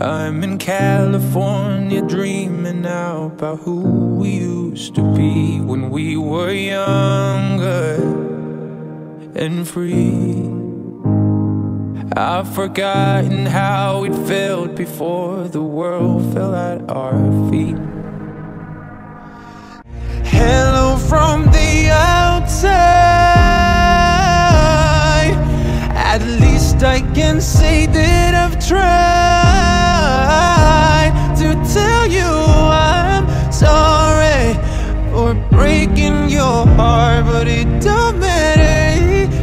I'm in California dreaming now about who we used to be when we were younger and free. I've forgotten how it felt before the world fell at our feet. Hello from the outside. At least I can say that I've tried breaking your heart But it don't matter, it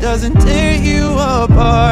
doesn't tear you apart.